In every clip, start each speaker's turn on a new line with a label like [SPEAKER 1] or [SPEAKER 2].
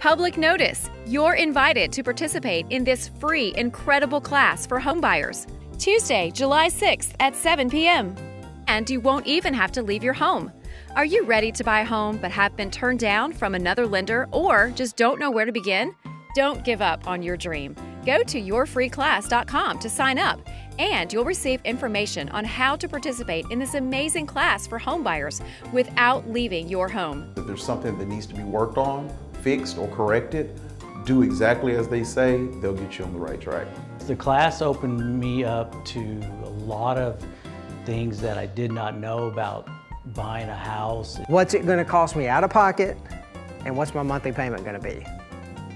[SPEAKER 1] Public notice you're invited to participate in this free, incredible class for homebuyers. Tuesday, July 6th at 7 p.m. And you won't even have to leave your home. Are you ready to buy a home but have been turned down from another lender or just don't know where to begin? Don't give up on your dream. Go to yourfreeclass.com to sign up, and you'll receive information on how to participate in this amazing class for homebuyers without leaving your home.
[SPEAKER 2] If there's something that needs to be worked on, fixed, or corrected, do exactly as they say, they'll get you on the right track.
[SPEAKER 3] The class opened me up to a lot of things that I did not know about buying a house.
[SPEAKER 4] What's it gonna cost me out of pocket, and what's my monthly payment gonna be?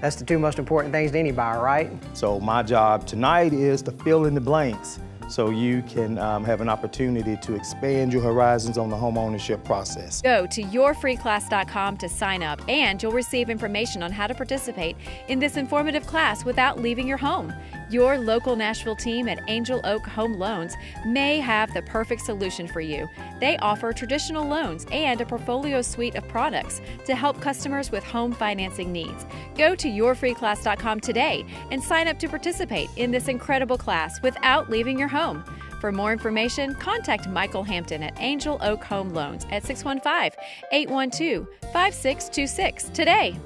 [SPEAKER 4] That's the two most important things to any buyer, right?
[SPEAKER 5] So my job tonight is to fill in the blanks so you can um, have an opportunity to expand your horizons on the home ownership process.
[SPEAKER 1] Go to yourfreeclass.com to sign up, and you'll receive information on how to participate in this informative class without leaving your home. Your local Nashville team at Angel Oak Home Loans may have the perfect solution for you. They offer traditional loans and a portfolio suite of products to help customers with home financing needs. Go to yourfreeclass.com today and sign up to participate in this incredible class without leaving your home. For more information, contact Michael Hampton at Angel Oak Home Loans at 615 812 5626 today.